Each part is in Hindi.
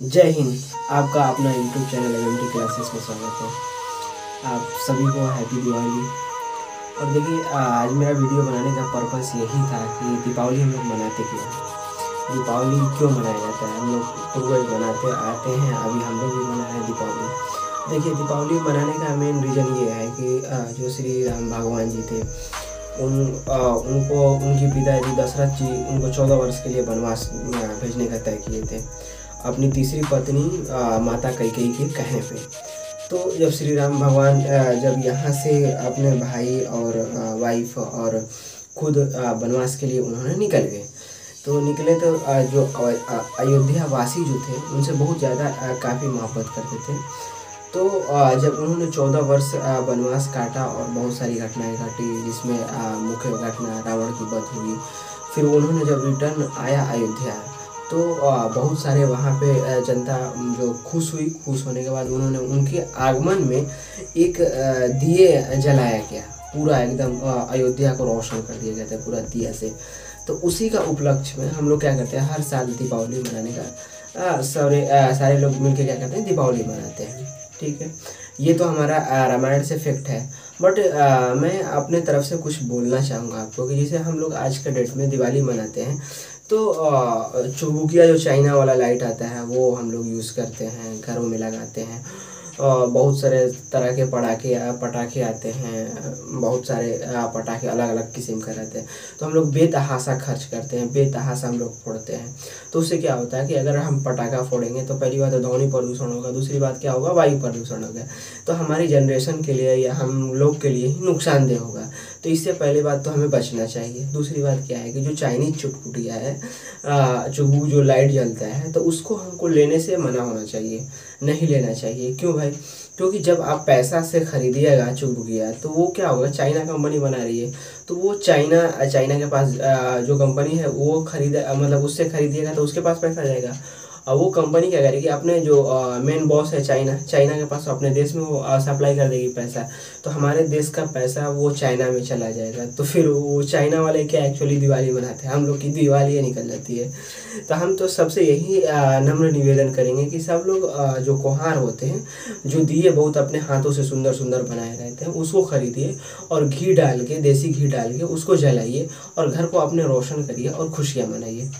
जय हिंद। आपका अपना यूट्यूब चैनल एम क्लासेस में स्वागत है। आप सभी को हैप्पी दिवाली और देखिए आज मेरा वीडियो बनाने का पर्पस यही था कि दीपावली हम लोग मनाते क्यों दीपावली क्यों मनाया जाता है? हम लोग पूर्वज मनाते आते हैं अभी हम लोग भी मना हैं दीपावली। देखिए दीपावली मनाने का मेन रीज़न ये है कि जो श्री राम भगवान जी थे उन आ, उनको उनकी पिताजी दशरथ जी उनको चौदह वर्ष के लिए वनवास भेजने का तय किए थे। अपनी तीसरी पत्नी माता कैकेयी के कहने पे। तो जब श्री राम भगवान जब यहाँ से अपने भाई और वाइफ और खुद वनवास के लिए उन्होंने निकल गए। तो निकले तो जो अयोध्या वासी जो थे, उनसे बहुत ज़्यादा काफ़ी मोहब्बत करते थे। तो जब उन्होंने चौदह वर्ष वनवास काटा और बहुत सारी घटनाएँ घटी, जिसमें मुख्य घटना रावण की वध हुई, फिर उन्होंने जब रिटर्न आया अयोध्या तो बहुत सारे वहाँ पे जनता जो खुश हुई, खुश होने के बाद उन्होंने उनके आगमन में एक दिए जलाया गया। पूरा एकदम अयोध्या को रोशन कर दिया गया था पूरा दिया से। तो उसी का उपलक्ष्य में हम लोग क्या करते हैं, हर साल दीपावली मनाने का सारे सारे लोग मिलकर क्या करते हैं, दीपावली मनाते हैं। ठीक है? ये तो हमारा रामायण से फैक्ट है। बट मैं अपने तरफ़ से कुछ बोलना चाहूँगा आपको कि जैसे हम लोग आज के डेट में दिवाली मनाते हैं तो चुबुकिया जो चाइना वाला लाइट आता है, वो हम लोग यूज़ करते हैं, घरों में लगाते हैं। बहुत सारे तरह के पटाखे पटाखे आते हैं, बहुत सारे पटाखे अलग अलग किस्म के रहते हैं। तो हम लोग बेतहासा खर्च करते हैं बेतहासा हम लोग फोड़ते हैं। तो उससे क्या होता है कि अगर हम पटाखा फोड़ेंगे तो पहली बात तो ध्वनि प्रदूषण होगा, दूसरी बात क्या होगा? वायु प्रदूषण होगा। तो हमारी जनरेशन के लिए या हम लोग के लिए ही नुकसानदेह होगा। तो इससे पहली बात तो हमें बचना चाहिए। दूसरी बात क्या है कि जो चाइनीज़ चुटपुटिया है चुबू जो लाइट जलता है तो उसको हमको लेने से मना होना चाहिए, नहीं लेना चाहिए। क्यों भाई? क्योंकि जब आप पैसा से खरीदिएगा चुबुकिया तो वो क्या होगा? चाइना कंपनी बना रही है। तो वो चाइना चाइना के पास जो कंपनी है, वो खरीद मतलब उससे खरीदिएगा तो उसके पास पैसा जाएगा। वो कंपनी क्या करेगी? अपने जो मेन बॉस है चाइना चाइना के पास अपने देश में वो सप्लाई कर देगी पैसा। तो हमारे देश का पैसा वो चाइना में चला जाएगा। तो फिर वो चाइना वाले क्या एक्चुअली दिवाली मनाते हैं? हम लोग की दिवाली निकल जाती है। तो हम तो सबसे यही नम्र निवेदन करेंगे कि सब लोग जो कुहार होते हैं, जो दिए बहुत अपने हाथों से सुंदर सुंदर बनाए रहते हैं, उसको खरीदिए और घी डाल के, देसी घी डाल के उसको जलाइए और घर को अपने रोशन करिए और खुशियाँ मनाइए।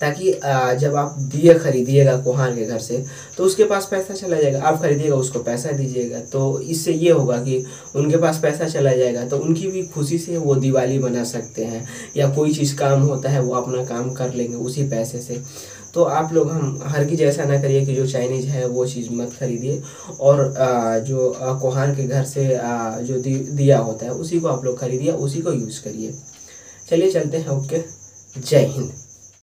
ताकि जब आप दिए खरीदिएगा कुहार के घर से तो उसके पास पैसा चला जाएगा। आप खरीदिएगा, उसको पैसा दीजिएगा। तो इससे ये होगा कि उनके पास पैसा चला जाएगा तो उनकी भी खुशी से वो दिवाली बना सकते हैं। या कोई चीज़ काम होता है, वो अपना काम कर लेंगे उसी पैसे से। तो आप लोग हम हर की जैसा ना करिए कि जो चाइनीज़ है, वो चीज़ मत खरीदिए। और जो कोहार के घर से जो दिया होता है, उसी को आप लोग खरीदिए, उसी को यूज़ करिए। चलिए चलते हैं, ओके। जय हिंद।